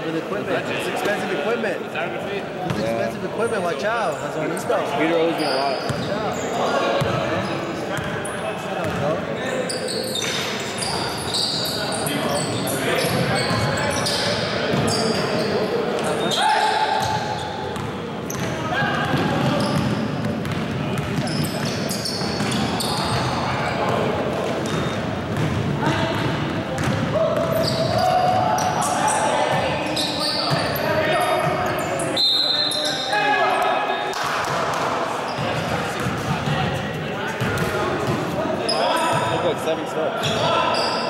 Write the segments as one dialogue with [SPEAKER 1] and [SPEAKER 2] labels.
[SPEAKER 1] with equipment. It's expensive equipment. It's expensive equipment. Watch out. That's on
[SPEAKER 2] Peter owes me a lot.
[SPEAKER 1] Watch out.
[SPEAKER 3] Vitória!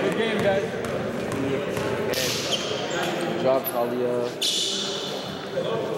[SPEAKER 3] good
[SPEAKER 1] game,
[SPEAKER 3] guys. Good job, guys. Yeah. Good.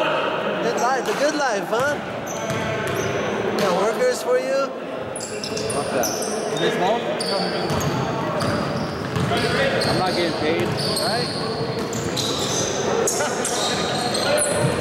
[SPEAKER 1] Good life, the good life, huh? Got workers for you?
[SPEAKER 3] Fuck that.
[SPEAKER 4] Is this?
[SPEAKER 3] I'm not getting paid.
[SPEAKER 1] All right?